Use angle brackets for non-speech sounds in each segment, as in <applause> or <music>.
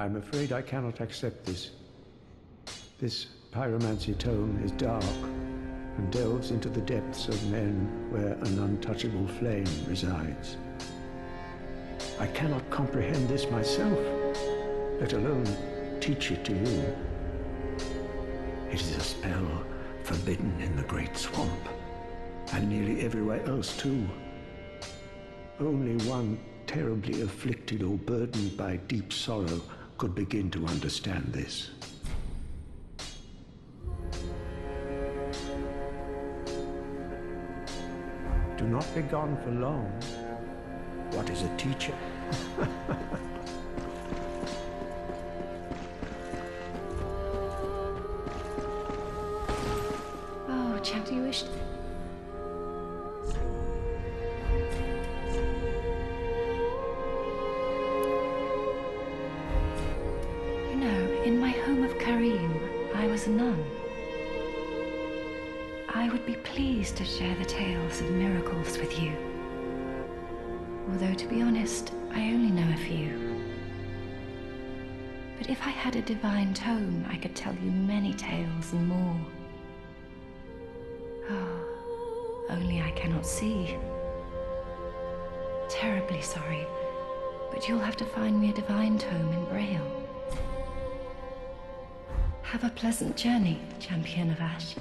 I'm afraid I cannot accept this. This pyromancy tome is dark and delves into the depths of men where an untouchable flame resides. I cannot comprehend this myself, let alone teach it to you. It is a spell forbidden in the Great Swamp, and nearly everywhere else too. Only one terribly afflicted or burdened by deep sorrow could begin to understand this. Do not be gone for long. What is a teacher? <laughs> I had a divine tome, I could tell you many tales and more. Oh, only I cannot see. Terribly sorry, but you'll have to find me a divine tome in Braille. Have a pleasant journey, champion of Ash.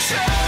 show.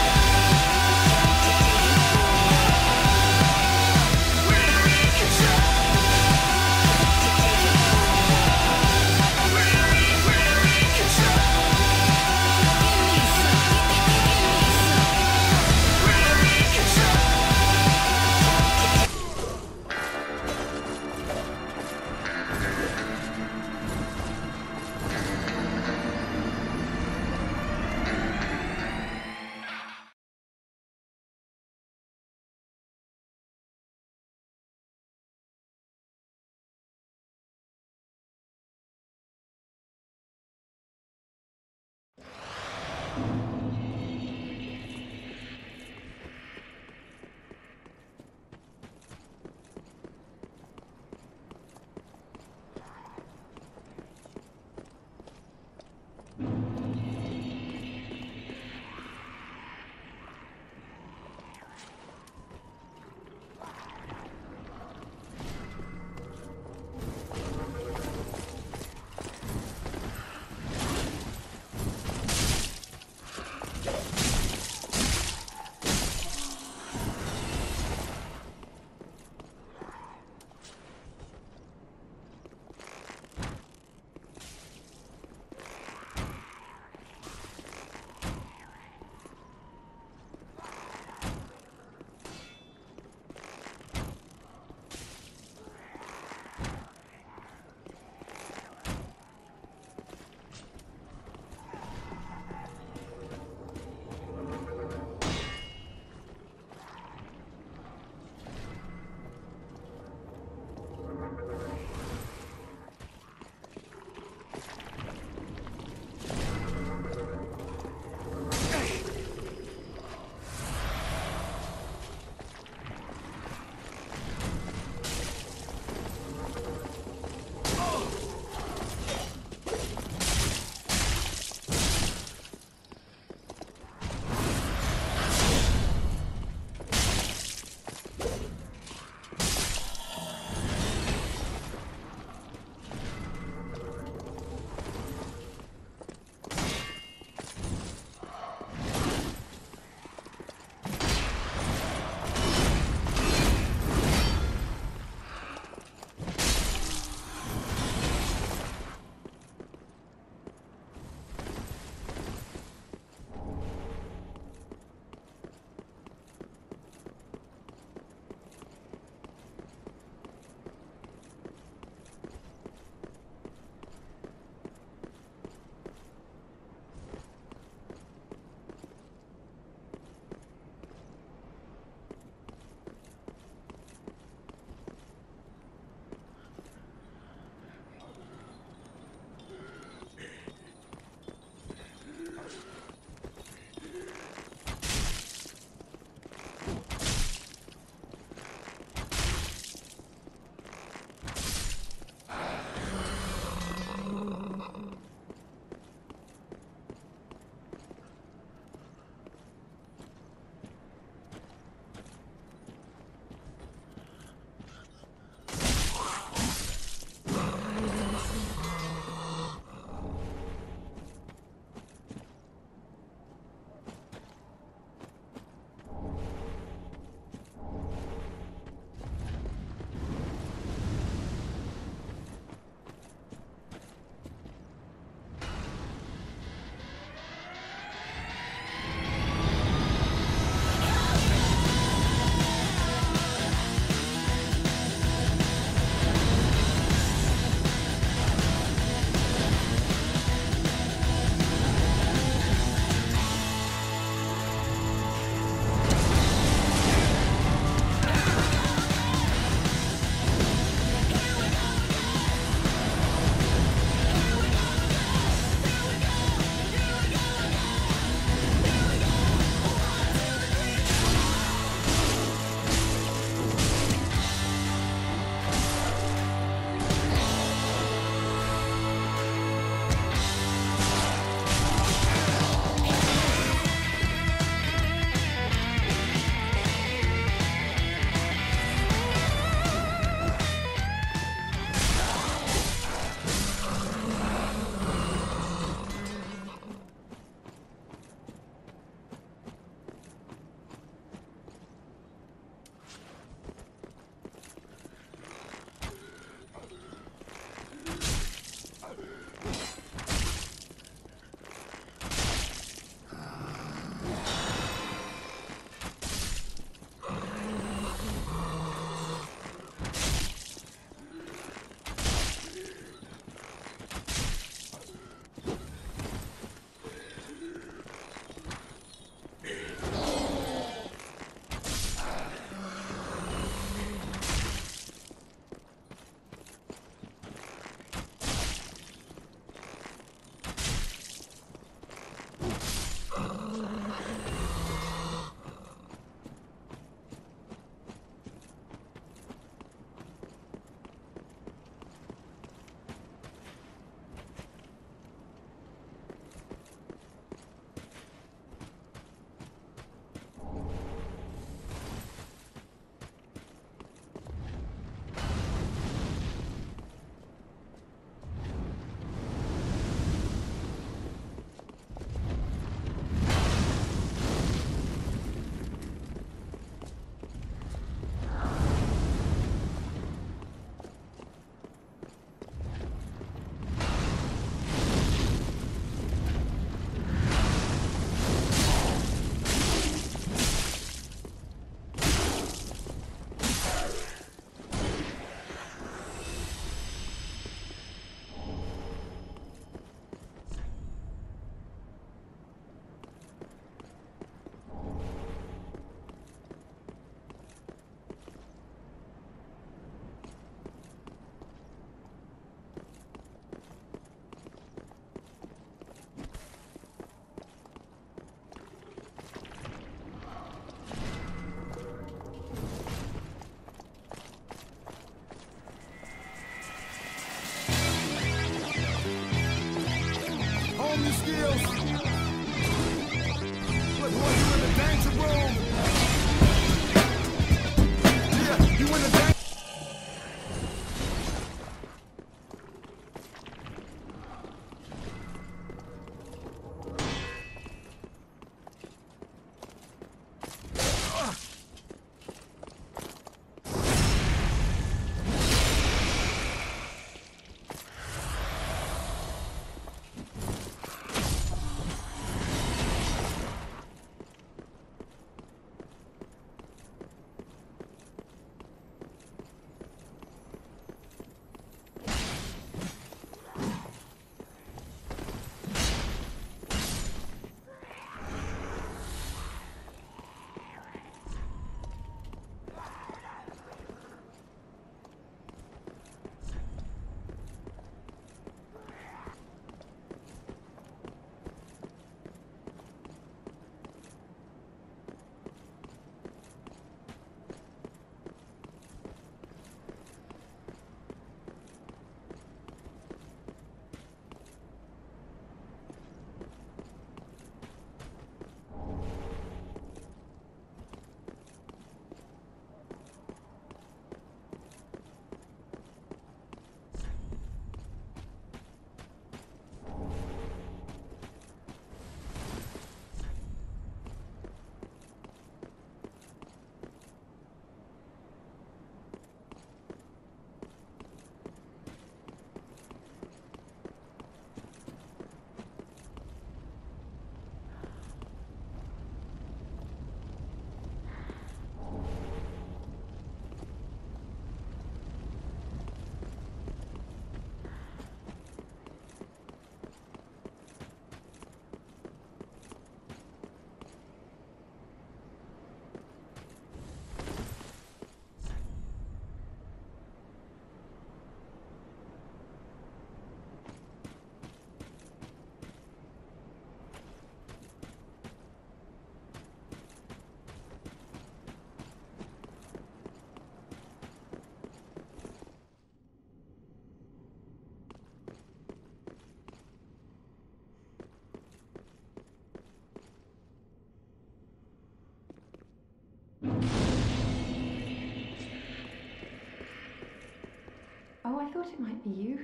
Thought it might be you.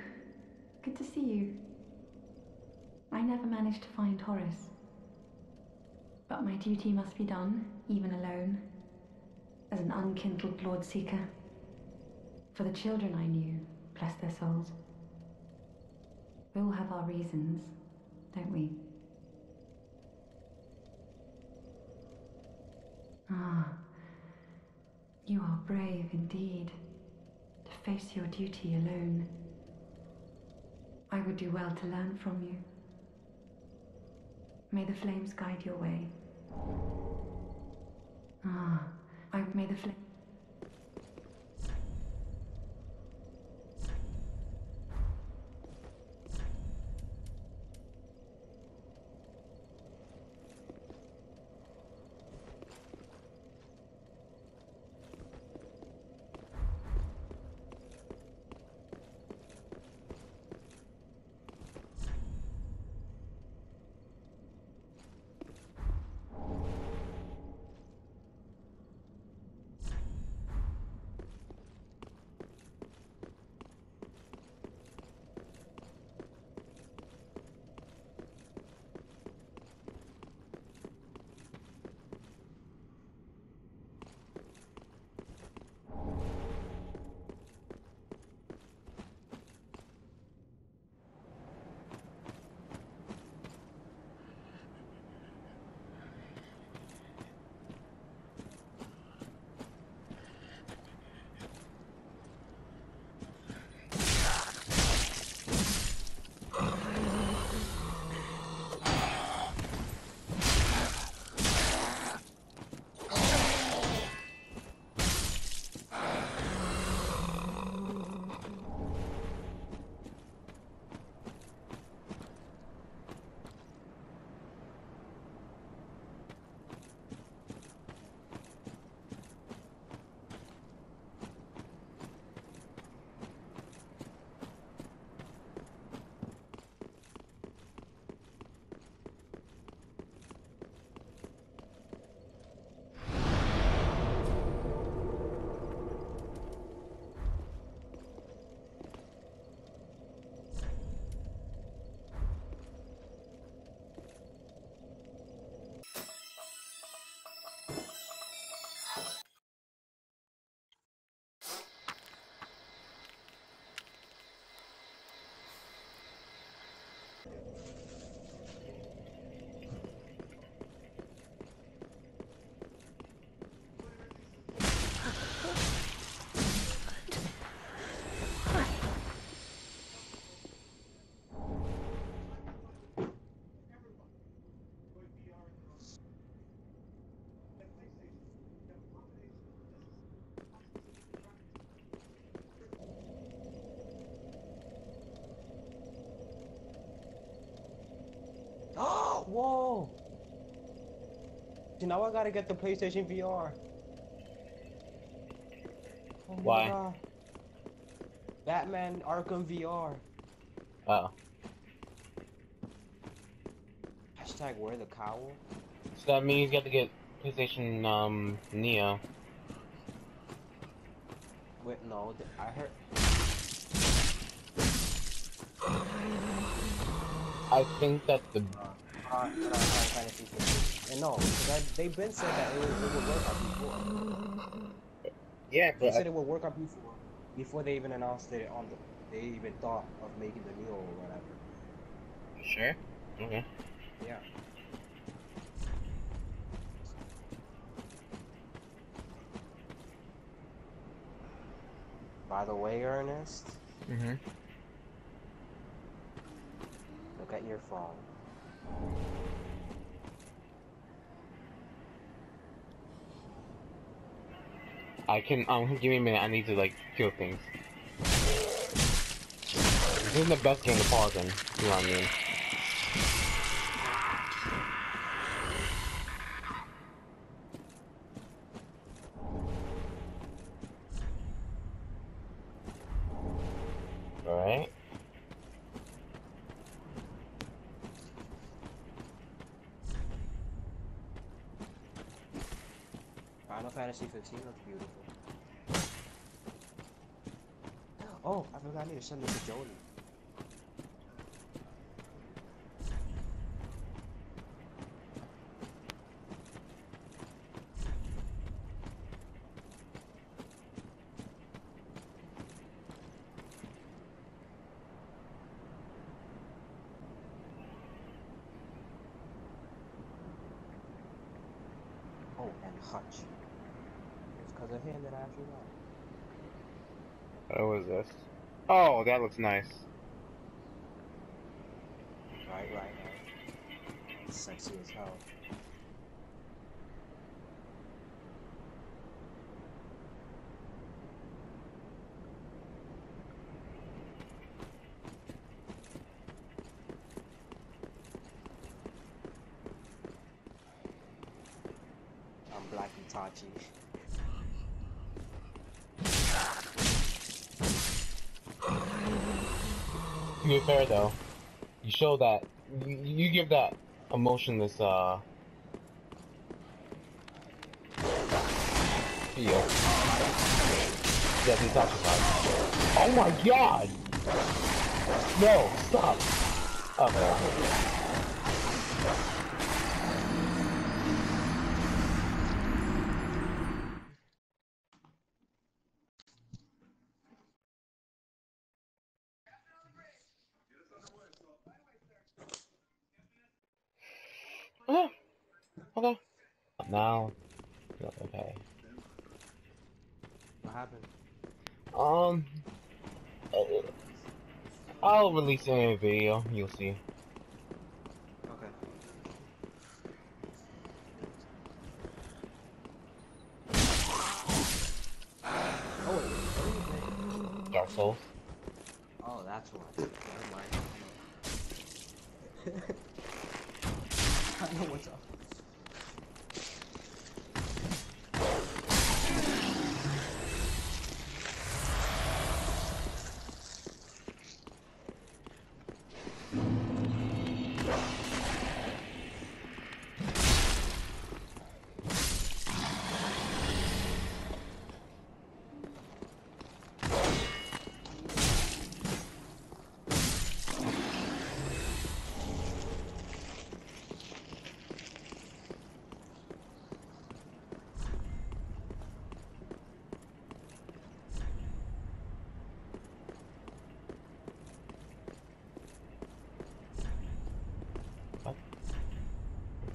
Good to see you. I never managed to find Horace. But my duty must be done, even alone, as an unkindled Lord Seeker. For the children I knew, bless their souls. We all have our reasons, don't we? Ah, you are brave indeed to face your duty alone. I would do well to learn from you. May the flames guide your way. Ah, I may the flame. Whoa! Now I gotta get the PlayStation VR. Oh Why? God. Batman Arkham VR. Oh. Hashtag wear the cowl. So that means you got to get PlayStation um Neo. Wait, no, I heard. I think that the Uh, uh, Fantasy 15. And no, they've been said that it, would- it would work on PS4. yeah, They said it would work on PS4, before they even announced it on the. They even thought of making the Neo or whatever. sure. Okay. Yeah. By the way, Ernest, Mm-hmm. look at your phone. I can um give me a minute. I need to like feel things. This isn't the best game to pause in. You know what I mean? C fifteen looks beautiful. Oh, I forgot I need to send this to Jody. Oh, and Hutch. Because of him that I actually know. What was this? Oh, that looks nice. Right, right, right. Sexy as hell. I'm Black Itachi. To be fair though, you show that you, give that emotionless uh feel. Actually fine. Oh my god! No, stop! Okay. Okay. Okay. Now, okay. What happened? Um, uh, In a video. You'll see. Okay. Oh, wait, what are you playing? Dark Souls. Oh, that's mind. <laughs> I know what's up.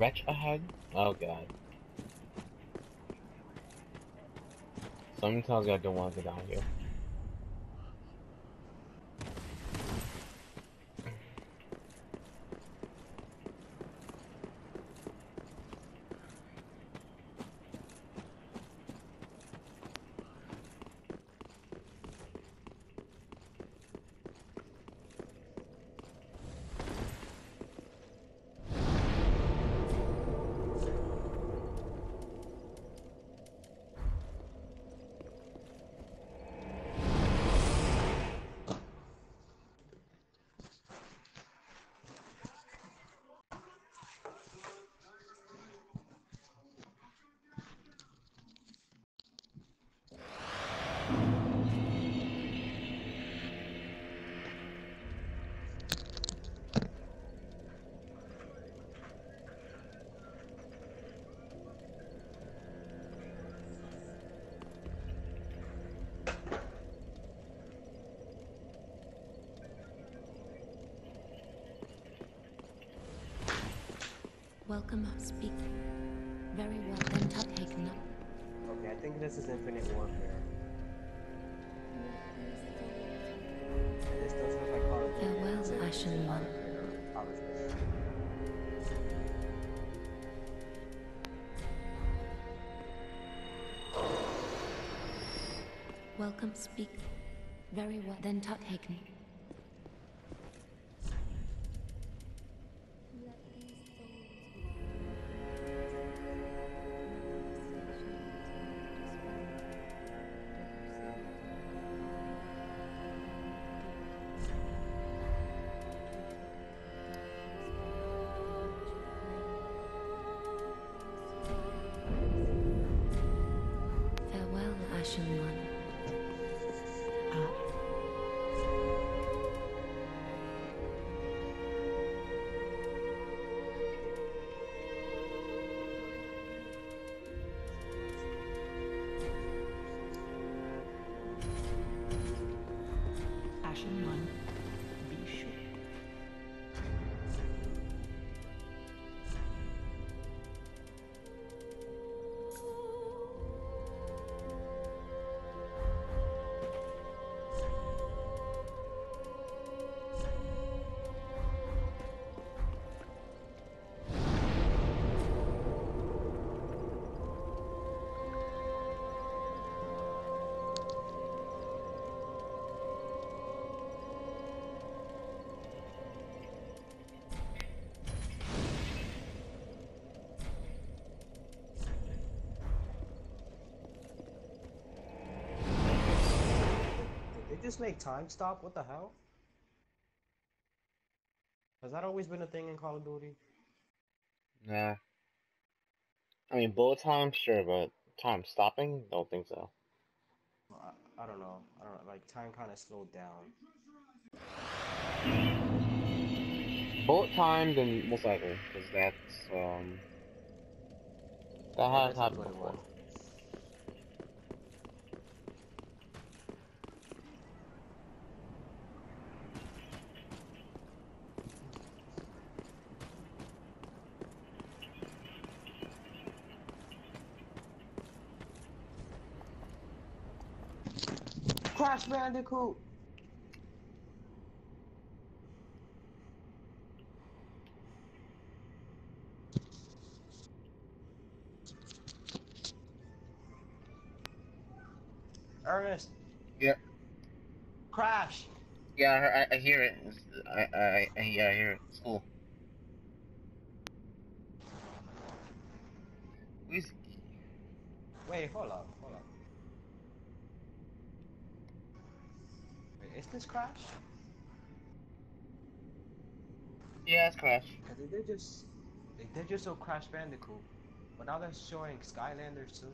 Wretch ahead? Oh god. Me I don't want to go down here. Welcome up, speak. Very well, then Tuthaken up. Okay, I think this is Infinite Warfare. This does look like Call of Duty. Farewell, Ashen One. Call of Duty. Welcome, speak. Very well, then. Farewell, Just make time stop? What the hell? Has that always been a thing in Call of Duty? Nah. I mean, bullet time, sure, but time stopping? Don't think so. I, I don't know. I don't know. Like time kind of slowed down. Bullet time, then most likely, because that's, um... That has happened before. Crash Bandicoot! Ernest! Yep. Crash! Yeah, I, I hear it. I, I, yeah, I hear it. It's cool. Wait, hold up, is this Crash? Yeah, it's Crash. Cause they did just they did just so Crash Bandicoot, but now they're showing Skylanders too.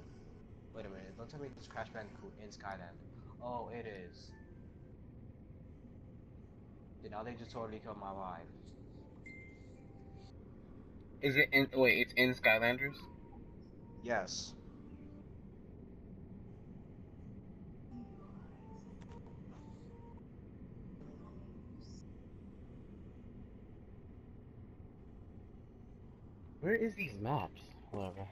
Wait a minute, don't tell me this Crash Bandicoot in Skyland. Oh, it is. Then now they just totally killed my vibe. Is it in... Wait, it's in Skylanders? Yes. Where is these maps? Whatever.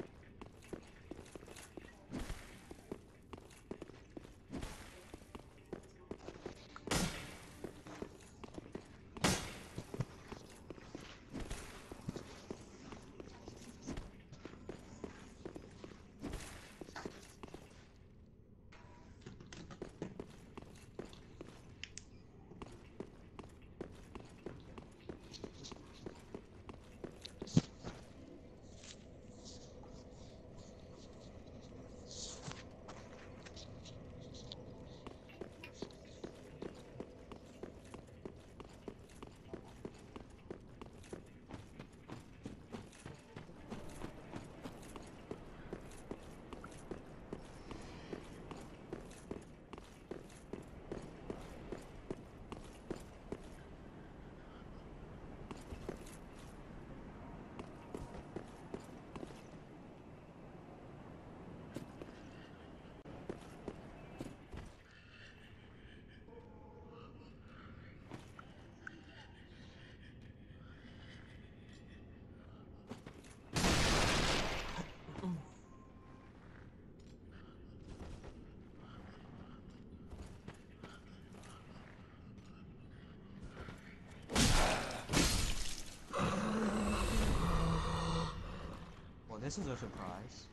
Well, this is a surprise.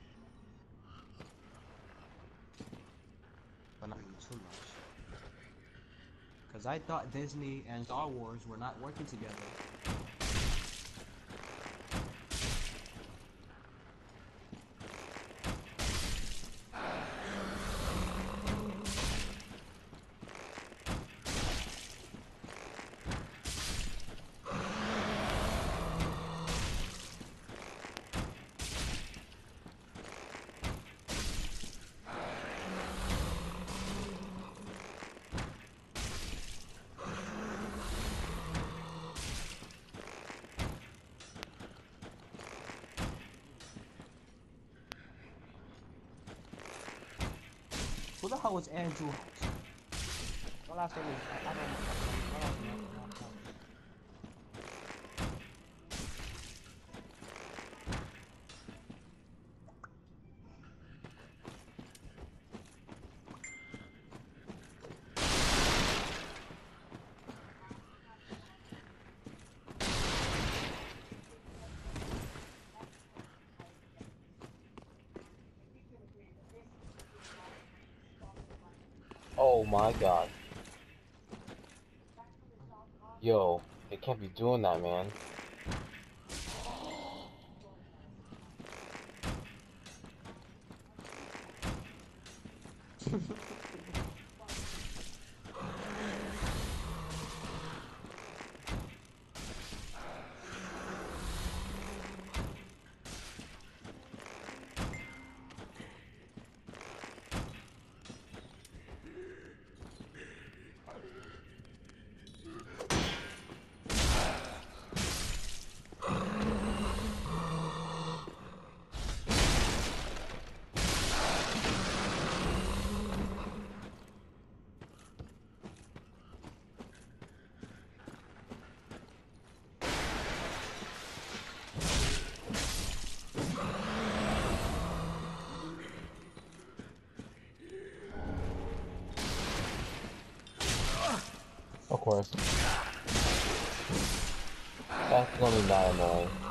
But not too much. Cause I thought Disney and Star Wars were not working together. Who the hell was Andrew? I, I. My last name is Malcolm. Oh my god. Yo, they can't be doing that, man. Of course. That's gonna be not annoying.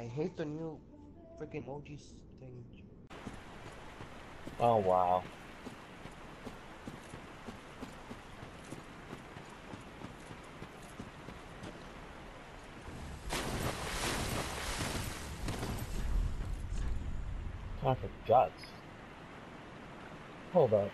I hate the new freaking emojis thing. Oh wow. Time for guts. Hold up.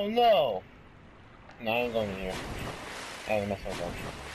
Oh no! No, I ain't going in here. I messed myself.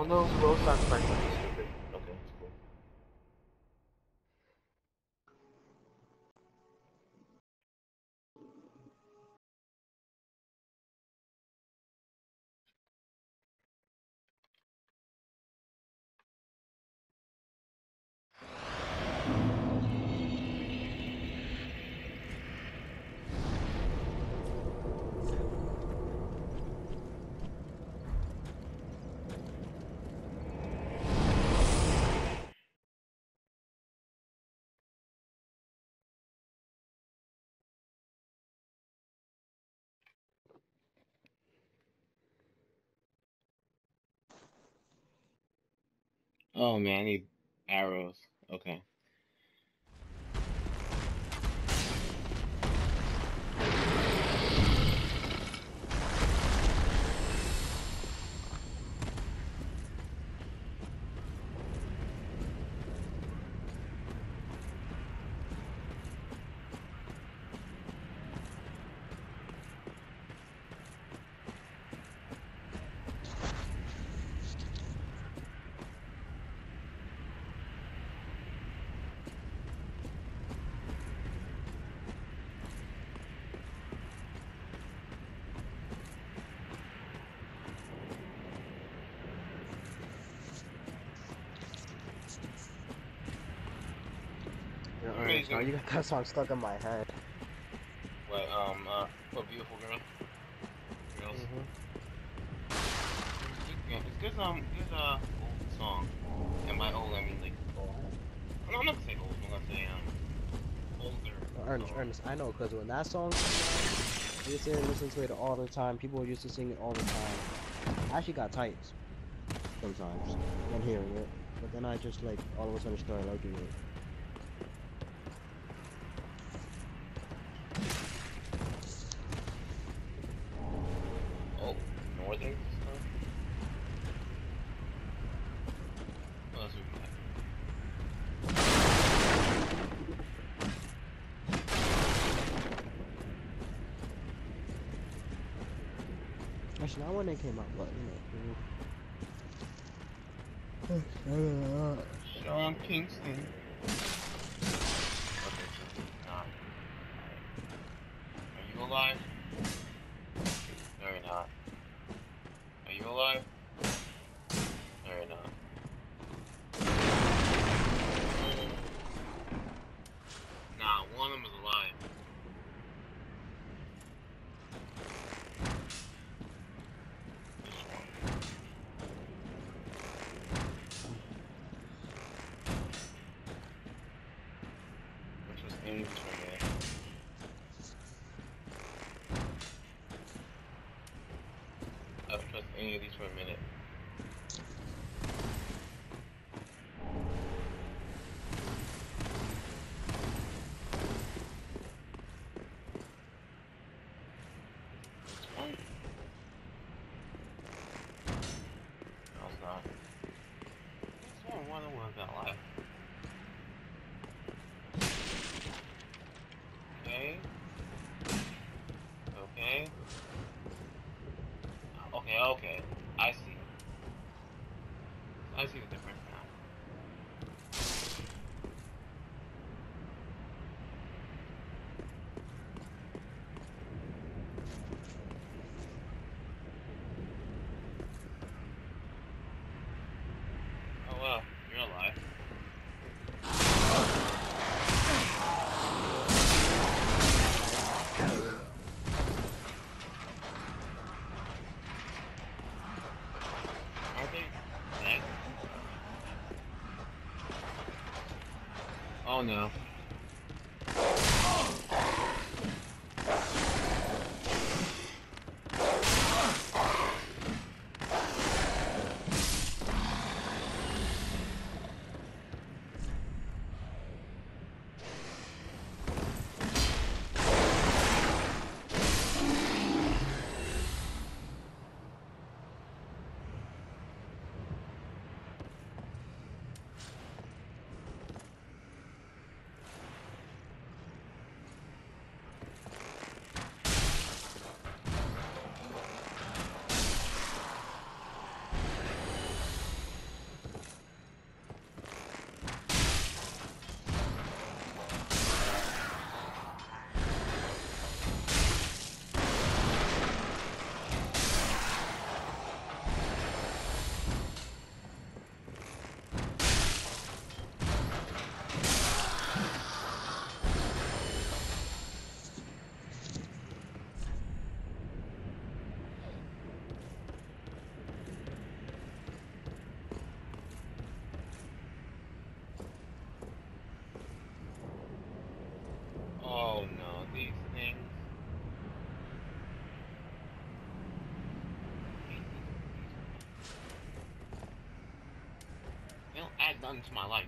Oh no, slow sacrifice Oh man, I need arrows. Okay. Yo, Amazing. Ernest, now you got that song stuck in my head. What, um, uh, what beautiful girl? Girls? Yeah, it's good, um, good, uh, old song. And by old, I mean, like, old. No, I'm not gonna say old, I'm gonna say, um, older. Uh, Ernest, song. Ernest, I know, cause when that song came out, we used to listen to it all the time. People used to sing it all the time. I actually got tights sometimes when hearing it, but then I just like all of a sudden started liking it. Oh, northern stuff? What else we got? Actually, not when they came out, but you know. Sean Kingston. Okay, so, not. Are you alive? No, you're not. Are you alive? No, you're not. Nah, one of them is alive. This one. Which was aimed for me. I haven't trust any of these for a minute. This one? No, it's not. okay. I see. I see the difference now. Oh well, you're alive. Are they dead? Oh no. Oh no, these things. They don't to my life.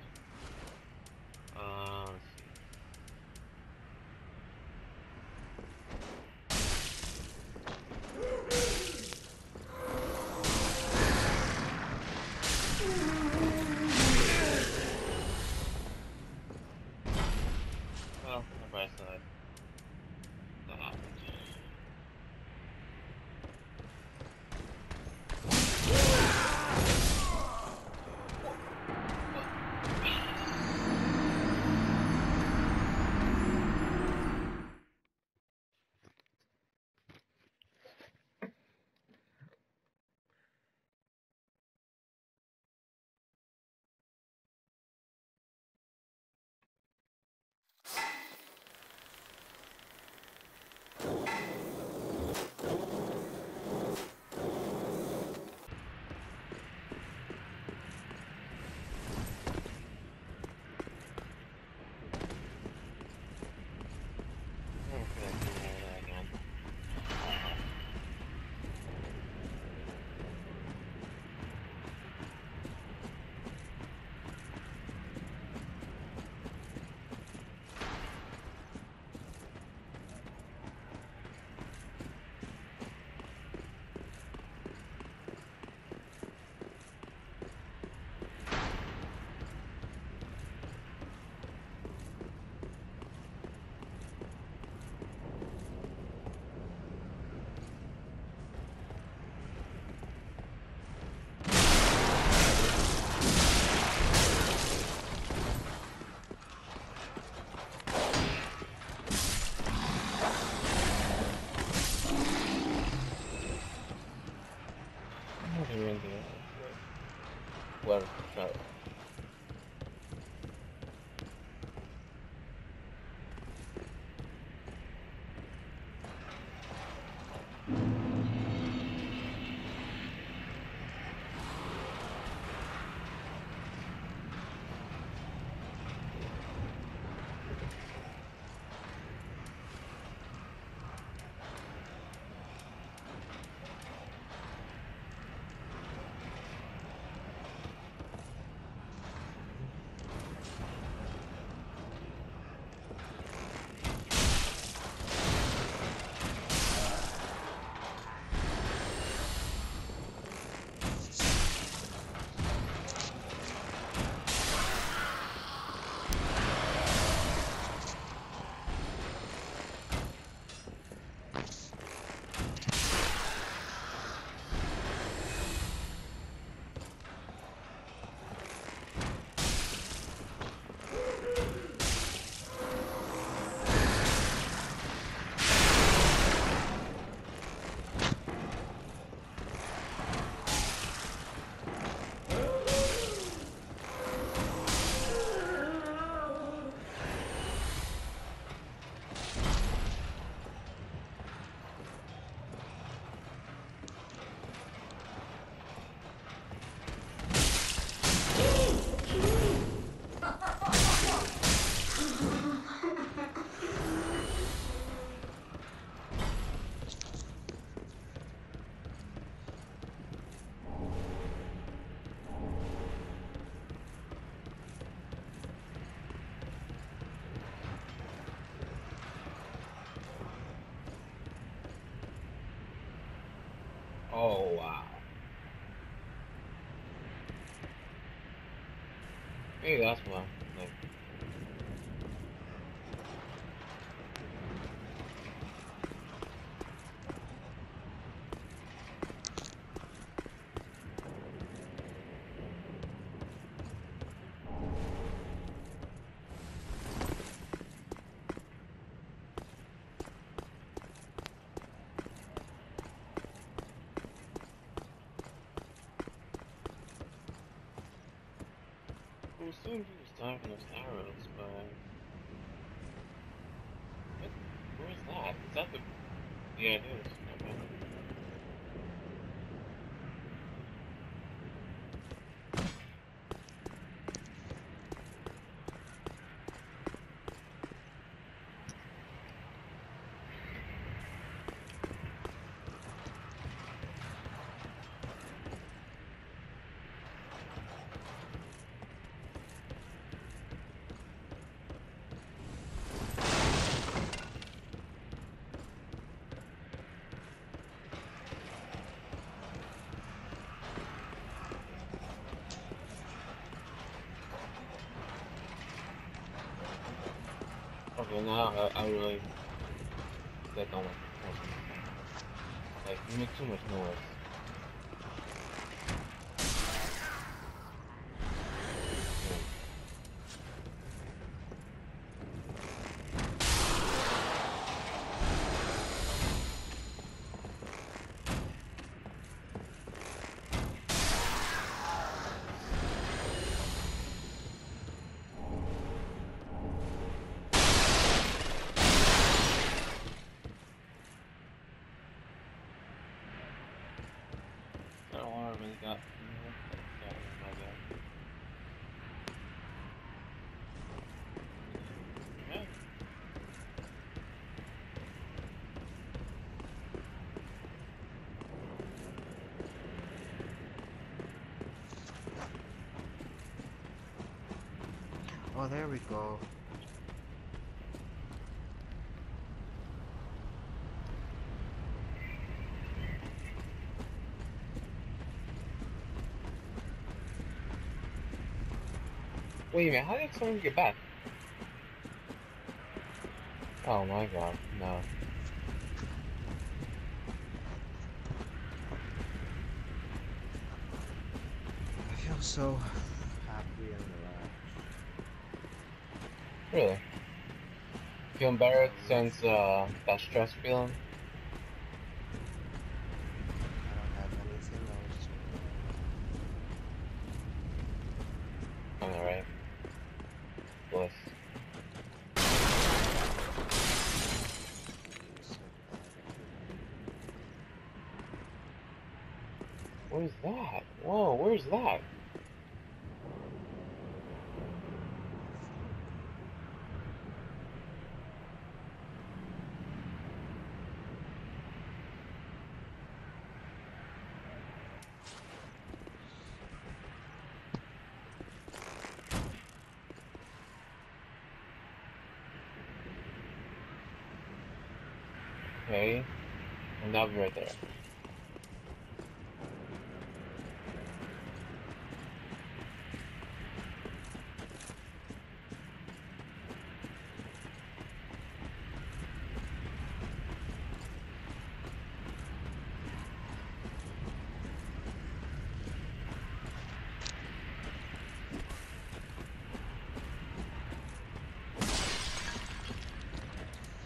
Uh, Maybe that's why. Like, I was assuming he was diving those arrows, but what, where's that? Is that the? Yeah, it is. Okay. Okay, now I, I really that don't like. Like you make too much noise. That alarm really got got my bad. Okay. Oh, there we go. Wait a minute, how did someone get back? Oh my god, no. I feel so Feeling better since uh that stress feeling? I don't have anything else. I know, right? Bliss. Where's that? Whoa, where's that? Okay. And that'll be right there.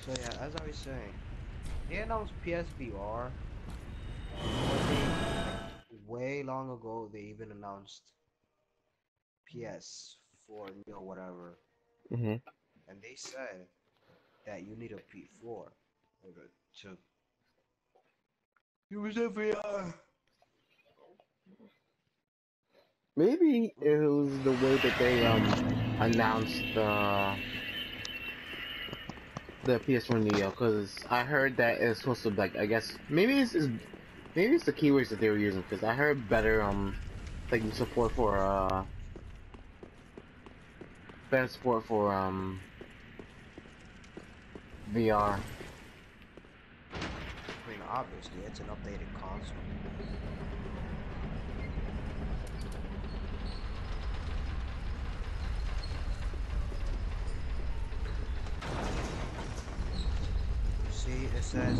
So yeah, as I was saying, they announced PSVR. Way long ago, they even announced PS4 or whatever, Mm-hmm. and they said that you need a P4 to use a VR. Maybe it was the way that they um announced the the PS1 Neo, because I heard that it's supposed to like I guess maybe it's, it's maybe it's the keywords that they were using, because I heard better um like support for uh better support for um VR. I mean, obviously, it's an updated console. See, it says